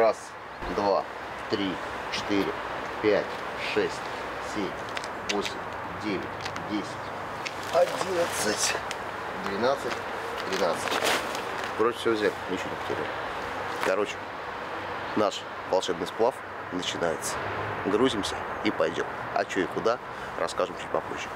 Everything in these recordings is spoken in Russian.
Раз, два, три, четыре, пять, шесть, семь, восемь, девять, десять, одиннадцать, двенадцать, тринадцать. Вроде все взяли, ничего не потеряли. Короче, наш волшебный сплав начинается. Грузимся и пойдем. А что и куда, расскажем чуть попозже.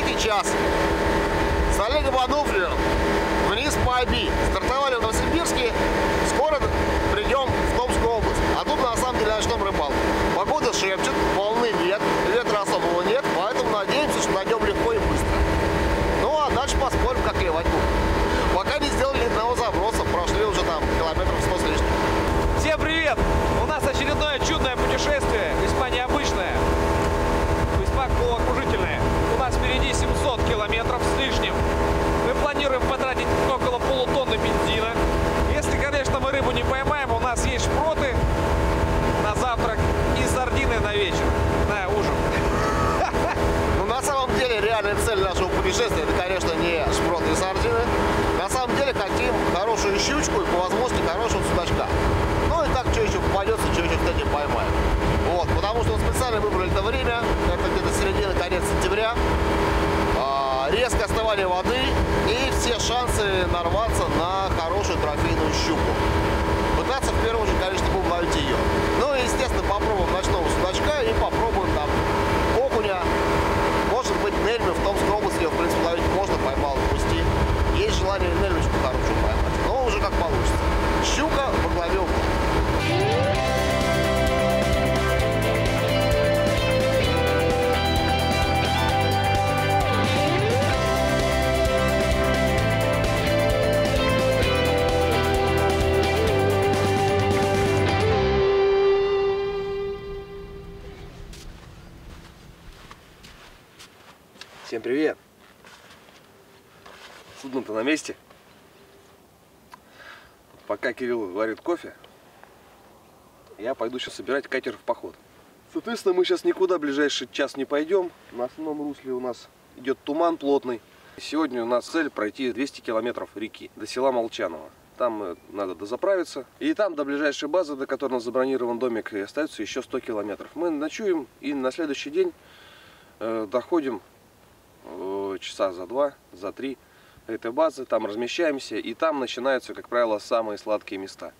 Третий час. С Олегом Ануфрием вниз по Оби. Стартовали в Новосибирске. Скоро придем в Томскую область. А тут на самом деле начнем рыбалку. Погода шепчет, волны нет, ветра особого нет, поэтому надеемся, что найдем легко и быстро. Ну а дальше посмотрим, как клевать будет. Пока не сделали одного заброса, прошли уже там километров 100 с лишним. Всем привет! У нас очередное чудное путешествие, весьма необычное, весьма головокружительное. У нас впереди 700 километров с лишним. Мы планируем потратить около полутонны бензина. Если, конечно, мы рыбу не поймаем, у нас есть шпроты на завтрак и сардины на вечер, на ужин. Ну, на самом деле, реальная цель нашего путешествия, это, конечно, не шпрот и сардины. На самом деле, хотим хорошую щучку и, по возможности, хорошего судачка. Ну, и так, что еще попадется, что еще, кстати, поймаем. Вот, потому что специально выбрали это время, это где-то середина, конец сентября. А, резкое оставание воды и все шансы нарваться на хорошую трофейную щуку. Пытаться в первую очередь, конечно, будем ловить ее. Ну и, естественно, попробуем ночного судачка и попробуем там окуня. Может быть, нельмы в Томской области, в принципе, ловить можно, поймал, пусти. Есть желание нельмочку хорошую поймать, но уже как получится. Щука во главе угла. Всем привет! Судно-то на месте. Пока Кирилл варит кофе, я пойду сейчас собирать катер в поход. Соответственно, мы сейчас никуда ближайший час не пойдем. На основном русле у нас идет туман плотный. Сегодня у нас цель пройти 200 километров реки до села Молчаново. Там э, надо дозаправиться. И там до ближайшей базы, до которой нас забронирован домик, остается еще 100 километров. Мы ночуем и на следующий день э, доходим часа за два, за три этой базы, там размещаемся, и там начинаются, как правило, самые сладкие места.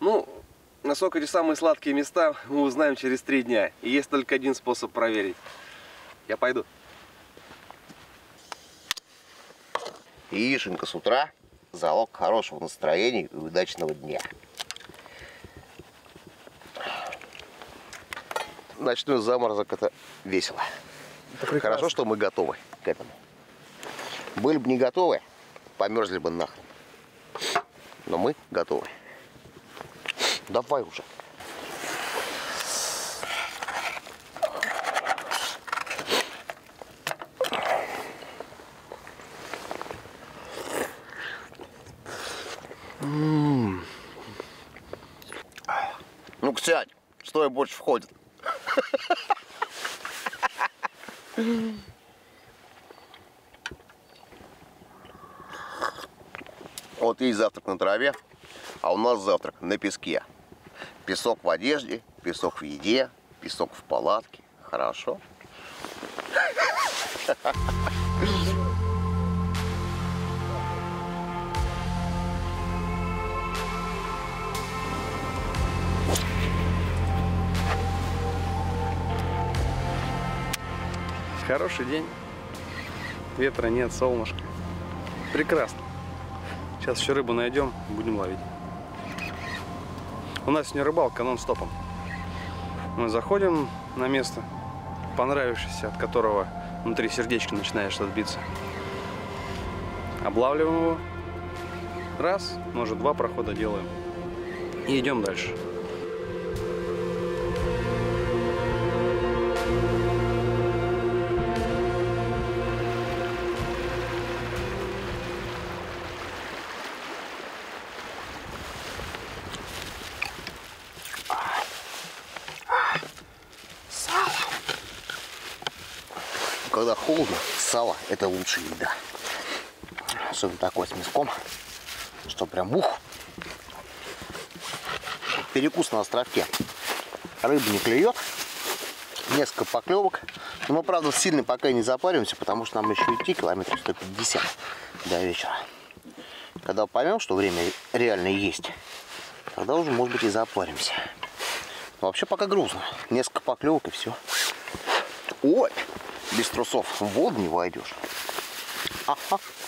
Ну, насколько эти самые сладкие места, мы узнаем через три дня. И есть только один способ проверить. Я пойду. Яишенка с утра – залог хорошего настроения и удачного дня. Ночной заморозок – это весело. Хорошо, что мы готовы к этому. Были бы не готовы, померзли бы нахрен. Но мы готовы. Давай уже. Ну, сядь, что больше входит. Вот есть завтрак на траве, а у нас завтрак на песке. Песок в одежде, песок в еде, песок в палатке. Хорошо. Хороший день. Ветра нет, солнышко. Прекрасно. Сейчас еще рыбу найдем, будем ловить. У нас сегодня рыбалка нон-стопом. Мы заходим на место, понравившееся, от которого внутри сердечко начинает что-то биться. Облавливаем его, раз, может два прохода делаем. И идем дальше. Лучшая еда. Особенно такой с мяском, что прям ух. Перекус на островке. Рыба не клюет. Несколько поклевок. Но мы, правда, сильно пока не запаримся, потому что нам еще идти километров 150 до вечера. Когда поймем, что время реально есть, тогда уже, может быть, и запаримся. Но вообще пока грустно. Несколько поклевок и все. Ой, без трусов в воду не войдешь. Ага. А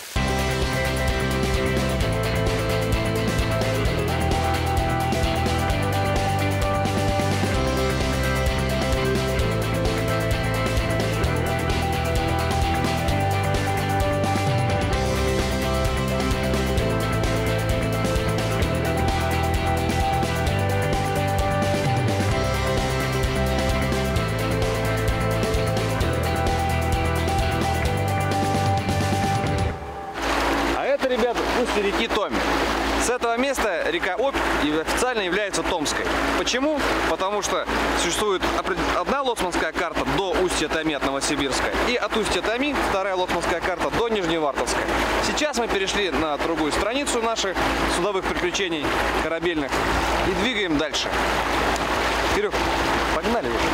реки Томи. С этого места река Обь официально является Томской. Почему? Потому что существует одна лоцманская карта до устья Томи от Новосибирска и от устья Томи вторая лоцманская карта до Нижневартовска. Сейчас мы перешли на другую страницу наших судовых приключений корабельных и двигаем дальше. Кирюх, погнали уже.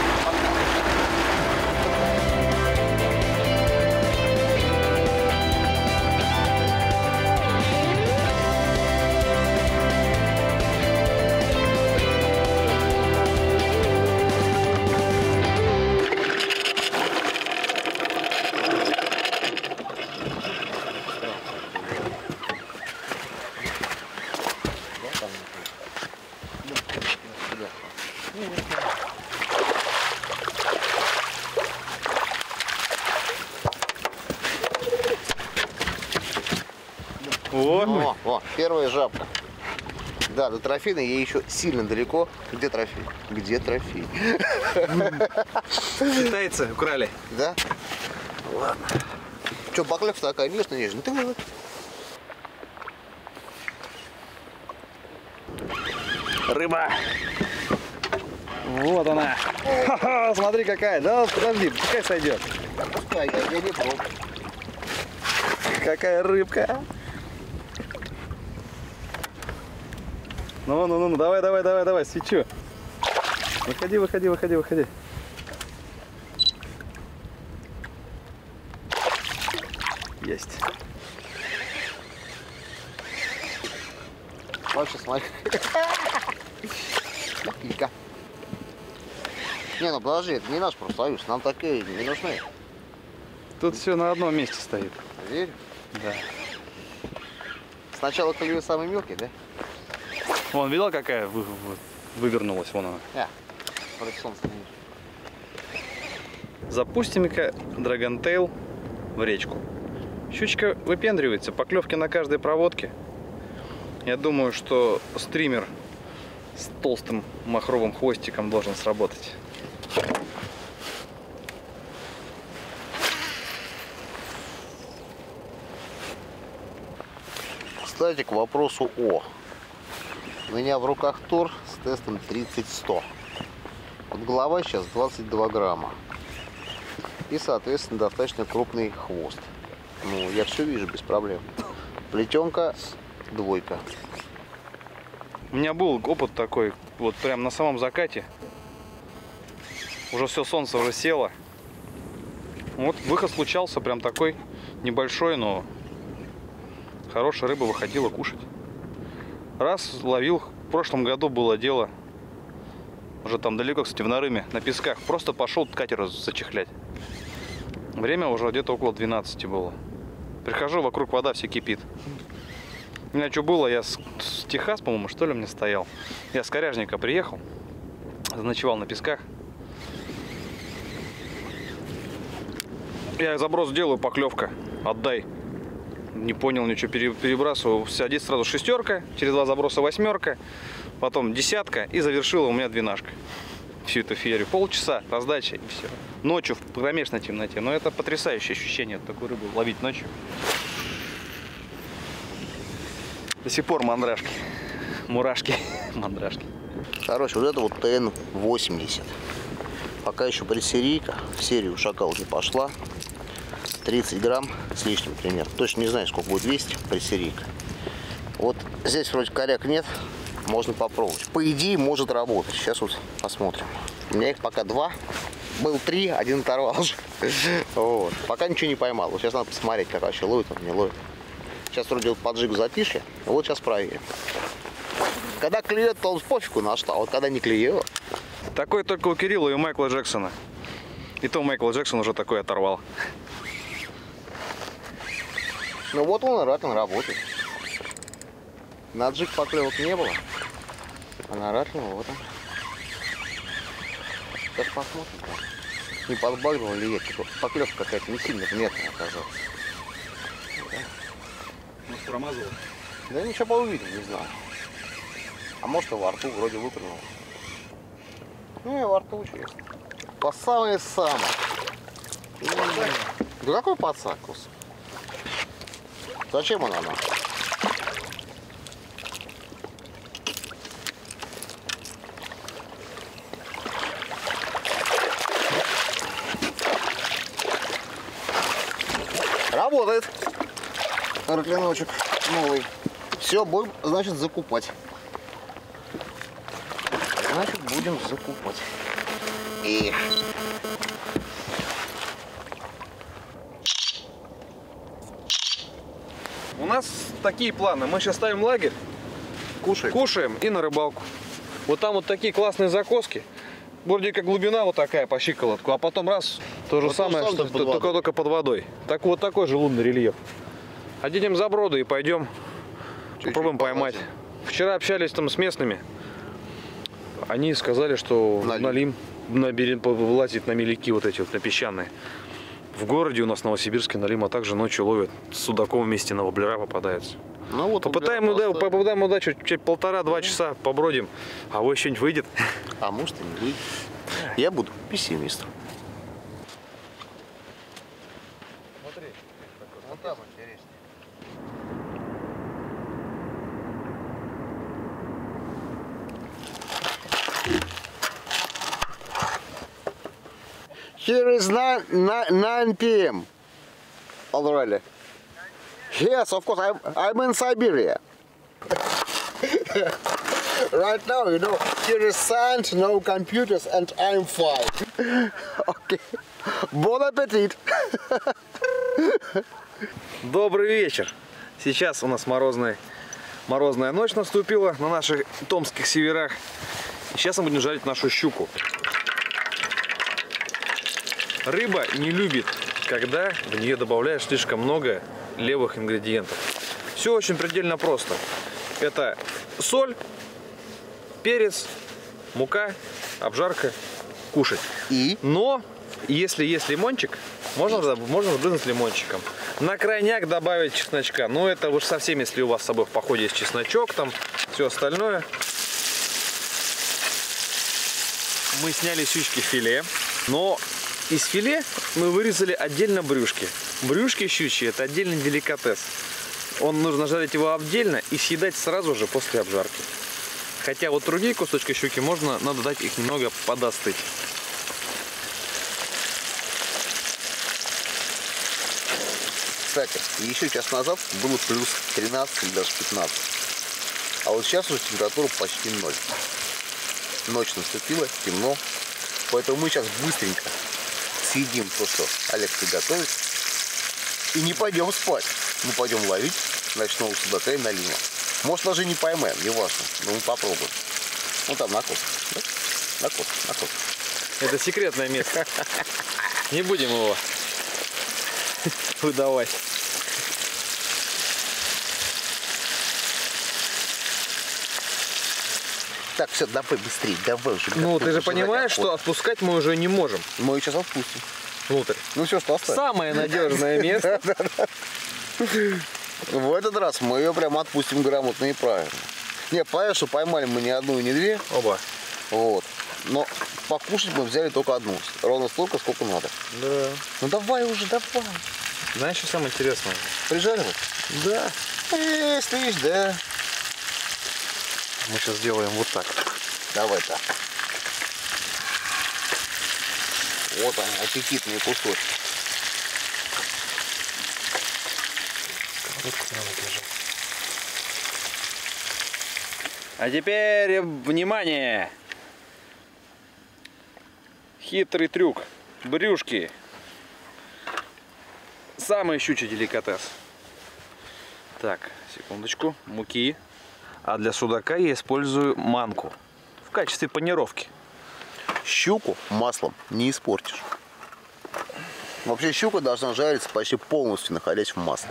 Первая жабка. Да, до трофейной ей еще сильно далеко. Где трофей? Где трофей? Китайцы украли. Да? Ладно. Че, поклевка такая нежная, нежная? Ты вот. Рыба. Вот она. Ха-ха, смотри какая. Да, подожди, пускай сойдет. А, я, я не против. Какая рыбка. Ну, ну, ну, ну, давай, давай, давай, давай, свечу. Выходи, выходи, выходи, выходи. Есть. Вообще, смотри. Килька. Не, ну подожди, это не наш профсоюз, нам такие не нужны. Тут все на одном месте стоит. Верь. Да. Сначала клюет самый мелкий, да? Вон, видел, какая вы- вы- вывернулась? Вон она. А, не вижу. Запустим-ка драгонтейл в речку. Щучка выпендривается, поклевки на каждой проводке. Я думаю, что стример с толстым махровым хвостиком должен сработать. Кстати, к вопросу О. У меня в руках Тор с тестом 30-100. Вот голова сейчас 22 грамма. И, соответственно, достаточно крупный хвост. Ну, я все вижу без проблем. Плетенка двойка. У меня был опыт такой, вот прям на самом закате. Уже все солнце уже село. Вот выход случался прям такой небольшой, но хорошая рыба выходила кушать. Раз ловил, в прошлом году было дело. Уже там далеко, кстати, в Нарыме, на песках. Просто пошел катер зачехлять. Время уже где-то около 12 было. Прихожу, вокруг вода все кипит. У меня что было, я с, с Техас, по-моему, что ли, мне стоял. Я с Коряжника приехал, заночевал на песках. Я заброс делаю, поклевка. Отдай. Не понял ничего, пере- перебрасываю. Садится сразу шестерка, через два заброса восьмерка, потом десятка и завершила у меня двенашка. Всю эту феерию. Полчаса раздача и все. Ночью в кромешной темноте. Но это потрясающее ощущение такой рыбу ловить ночью. До сих пор мандрашки. Мурашки. Мандрашки. Короче, вот это вот ТН-80. Пока еще пресерийка. В серию шакал не пошла. 30 грамм с лишним примерно. Точно не знаю, сколько будет 200 пресерийка. Вот здесь вроде коряк нет. Можно попробовать. По идее, может работать. Сейчас вот посмотрим. У меня их пока два. Был три, один оторвал уже. Вот. Пока ничего не поймал. Вот сейчас надо посмотреть, как вообще ловит он, не ловит. Сейчас вроде вот поджиг затишье. Вот сейчас проверим. Когда клюет, то он пофигу на что. А вот когда не клюет, Такой только у Кирилла и у Майкла Джексона. И то Майкл Джексон уже такой оторвал. Ну вот он, Ратлин работает. На джиг поклевок не было. А на Ратлин вот он. Сейчас посмотрим. как. Не подбагривал ли я. Поклевка какая-то не сильно метная оказалась. Может, промазывал? Да ничего поувидим, не знаю. А может и во рту вроде выпрыгнул. Ну и во рту честно. По самое самое. Да какой подсак, господи? Зачем она нам? Работает. Роклиночек новый. Все, будем, значит, закупать. Значит, будем закупать. И... У нас такие планы. Мы сейчас ставим лагерь, Кушай. кушаем и на рыбалку. Вот там вот такие классные закоски. Вроде как глубина вот такая по щиколотку, а потом раз, то же Вот самое, что только под только, водой. только под водой. Так вот такой же лунный рельеф. Оденем заброды и пойдем попробуем поймать. Вчера общались там с местными. Они сказали, что Налим. налим, вылазит на мелики вот эти вот, на песчаные. В городе у нас в Новосибирске налим, а также ночью ловят. С судаком вместе на воблера попадается. Ну вот Попытаем, уда- попытаем удачу, чуть полтора-два часа побродим. А вот что-нибудь выйдет. А может и не выйдет. Я буду пессимистом. Смотри. Вот там Here is 9, 9, 9 p.m. already. Yes, of course, I'm, I'm in Siberia. right now, you know, here is sand, no computers, and I'm fine. okay. Bon appetit. Добрый вечер. Сейчас у нас морозная, морозная ночь наступила на наших томских северах. Сейчас мы будем жарить нашу щуку. Рыба не любит, когда в нее добавляешь слишком много левых ингредиентов. Все очень предельно просто. Это соль, перец, мука, обжарка, кушать. И? Но если есть лимончик, можно, можно сбрызнуть лимончиком. На крайняк добавить чесночка. Но это уж совсем, если у вас с собой в походе есть чесночок, там все остальное. Мы сняли щучки филе, но из филе мы вырезали отдельно брюшки. Брюшки щучьи это отдельный деликатес. Он нужно жарить его отдельно и съедать сразу же после обжарки. Хотя вот другие кусочки щуки можно, надо дать их немного подостыть. Кстати, еще час назад было плюс 13 или даже 15. А вот сейчас уже температура почти ноль. Ночь наступила, темно. Поэтому мы сейчас быстренько съедим то, что Олег приготовит. И не пойдем спать. Мы пойдем ловить ночного судака и налима. Может даже не поймаем, не важно. Но мы попробуем. Ну там на кот. Да? На кот, на кот. Это секретное место. Не будем его выдавать. Так, все, давай быстрее, давай уже. Ну, ты же понимаешь, что отпускать мы уже не можем Мы ее сейчас отпустим. внутрь. Ну все, что осталось. Самое надежное место. В этот раз мы ее прям отпустим грамотно и правильно. Не, понятно, что поймали мы не одну и не две. Оба. Вот. Но покушать мы взяли только одну. Ровно столько, сколько надо. Да. Ну давай уже, давай. Знаешь, что самое интересное? Прижаривай. Да. Есть, видишь, да. Мы сейчас сделаем вот так. Давай так. Вот они, аппетитные кусочки. А теперь внимание! Хитрый трюк. Брюшки. Самый щучий деликатес. Так, секундочку. Муки. А для судака я использую манку. В качестве панировки. Щуку маслом не испортишь. Вообще щука должна жариться почти полностью, находясь в масле.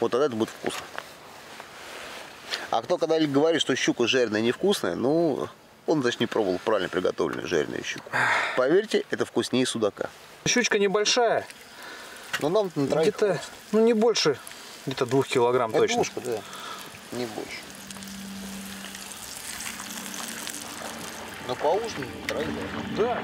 Вот тогда это будет вкусно. А кто когда-либо говорит, что щука жареная невкусная, ну, он, значит, не пробовал правильно приготовленную жареную щуку. Поверьте, это вкуснее судака. Щучка небольшая. Но нам на Где-то, ну не больше, где-то двух килограмм Это точно. двушка, да. Не больше. Но поужинаем на троих, да.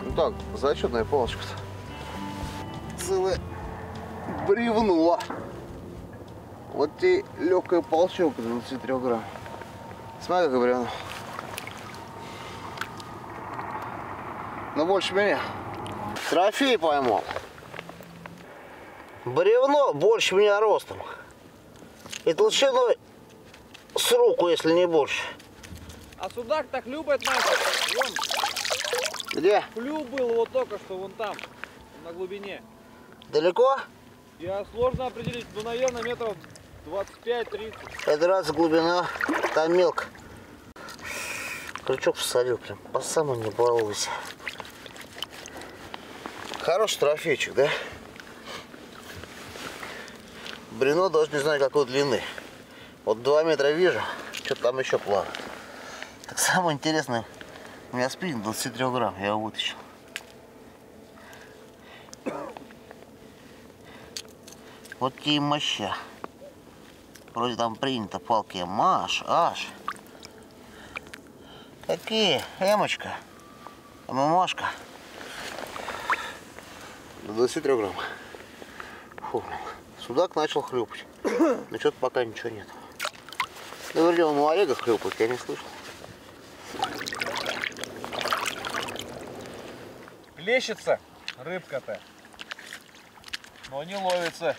Ну так, зачетная палочка-то. Целое бревно. Вот тебе легкая полчелка 23 грамм. Смотри, какое бревно. Ну больше меня. Трофей поймал. Бревно больше меня ростом. И толщиной с руку, если не больше. А судак так любит мальчик. Вон, Где? клюв был вот только что вон там, на глубине. Далеко? Я сложно определить, ну, наверное, метров 25-30. Это раз глубина, там мелко. Крючок всадил прям, по самому не балуйся. Хороший трофейчик, да? Бревно даже не знаю какой длины. Вот 2 метра вижу, что-то там еще плавает. Так самое интересное, у меня спиннинг 23 грамм, я его вытащил. Вот тебе и моща. Вроде там принято палки маш, аж. Какие? Эмочка. Мамашка. 23 грамм. Фу, блин. Судак начал хлюпать. Но что-то пока ничего нет. Ну, вернее, он у Олега хлюпает, я не слышал. Плещется рыбка-то, но не ловится.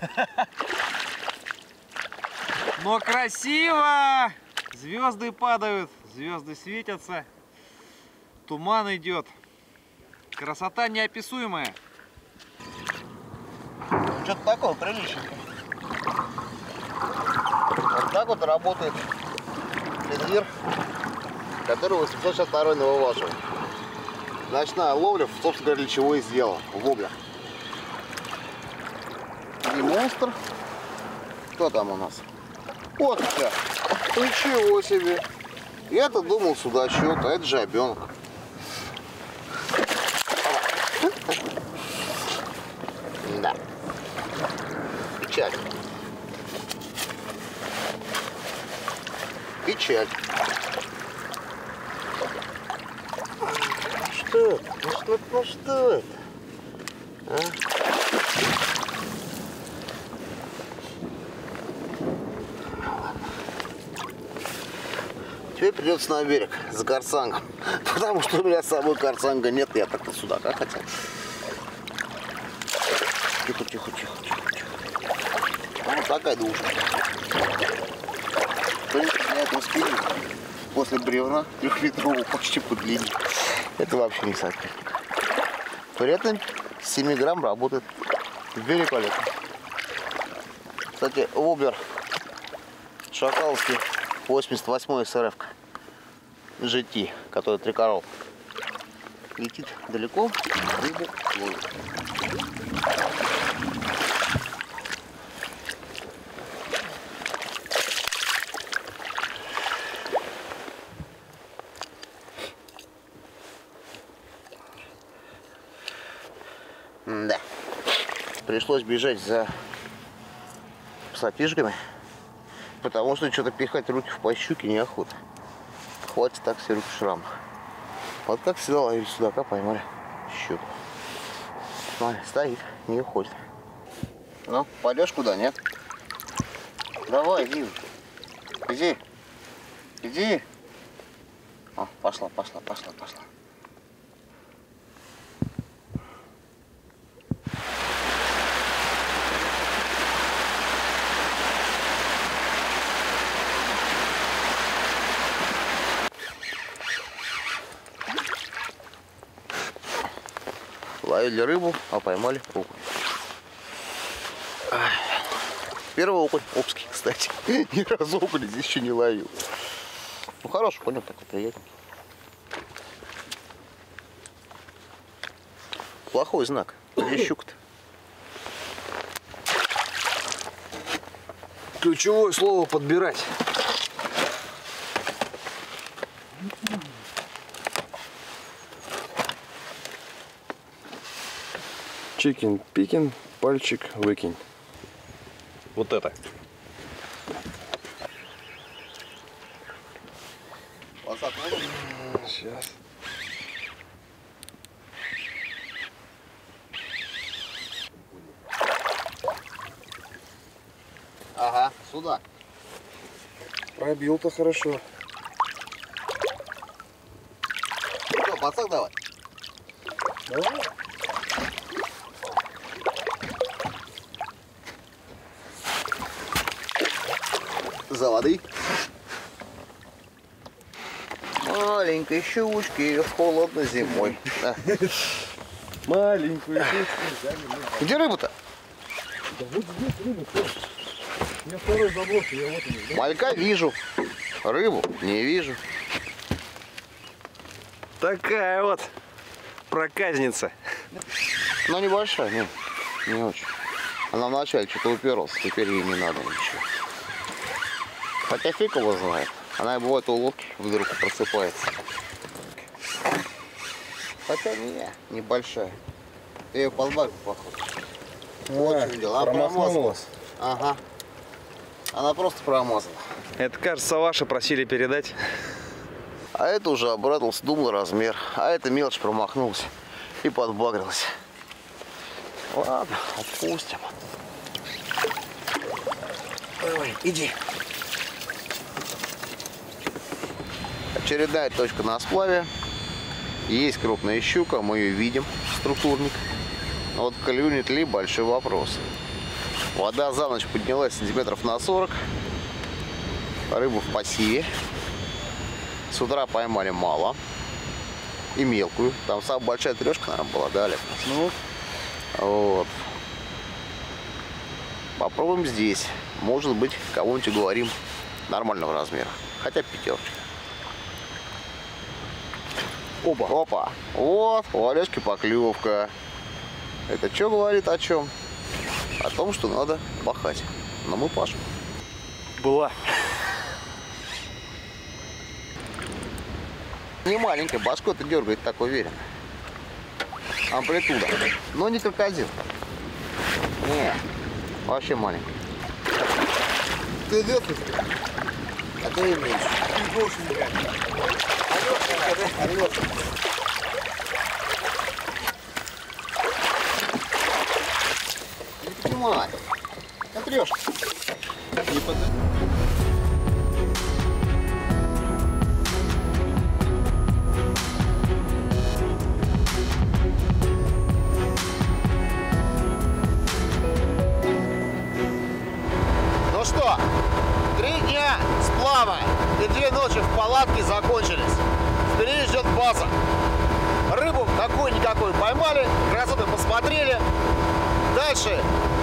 Но красиво! Звезды падают, звезды светятся, туман идет. Красота неописуемая. Что-то такое приличненькое. Вот так вот работает лидер, который 862 нововаживает. Ночная ловля, собственно говоря, для чего и сделана. Воблер. И монстр. Кто там у нас? Вот я. Ничего себе. Я-то думал судачок, а это жабенок. Да. Печаль. Печаль. Что это? Ну что, ну что это? А? Теперь придется на берег за карцангом. Потому что у меня с собой карцанга нет, я так-то судака хотел. Тихо, тихо, тихо, тихо, тихо. Вот такая душка. В принципе, успею. После бревна трехметрового почти по длине. Это вообще не соперник. При этом 7 грамм работает великолепно. Кстати, Воблер Шакаловский 88 СРФ GT, который трикорол. летит далеко, рыбу ловит. Да. Пришлось бежать за сапижками, потому что что-то пихать руки в пощуки неохота. Хватит так все руки шрам. Вот как всегда ловили судака, поймали щуку. Смотри, стоит, не уходит. Ну, пойдешь куда, нет? Давай, иди. Иди. Иди. О, пошла, пошла, пошла, пошла. Ловили рыбу, а поймали окунь. Первый окунь, обский, кстати. Ни разу окунь здесь еще не ловил. Ну хороший, понял, такой приятный. Плохой знак. Где щука-то? Ключевое слово подбирать. Чикен, пикин, пальчик, выкинь. Вот это. Сейчас. Ага, сюда. Пробил-то хорошо. Что, пацак давай? За воды. Маленькой щучки холодно зимой. Да. Маленькую Где рыба-то? Я второй заброс, я вот он. Малька вижу, рыбу не вижу. Такая вот проказница. Но небольшая, не, не очень. Она вначале что-то уперлась, теперь ей не надо ничего. Хотя фиг его знает. Она и бывает у лодки вдруг просыпается. Хотя не, небольшая. Ты ее под бак, походу. Вот что дело. Она промазалась. Ага. Она просто промазала. Это, кажется, ваши просили передать. А это уже обрадовался, думал размер. А это мелочь промахнулась и подбагрилась. Ладно, отпустим. Давай, иди. Очередная точка на сплаве. Есть крупная щука, мы ее видим, структурник. Вот клюнет ли, большой вопрос. Вода за ночь поднялась сантиметров на 40. Рыбу в пассиве. С утра поймали мало. И мелкую. Там самая большая трешка, наверное, была, да, Олег? Ну, Вот. Попробуем здесь. Может быть, кого-нибудь уговорим нормального размера. Хотя пятерочка. Опа. Опа. Вот, у Олежки поклевка. Это что говорит о чем? О том, что надо пахать. Но мы пашем. была. Не маленькая, башку это дергает так уверенно. Амплитуда. Но не крокодил. Не, вообще маленький. Ты идет? А ты и меньше. Алёшенька. Не понимаю. Отрешь. Не под... какую-никакую поймали, красоты посмотрели. Дальше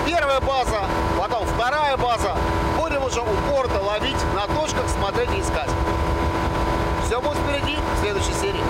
первая база, потом вторая база. Будем уже упорно ловить на точках, смотреть и искать. Все будет впереди в следующей серии.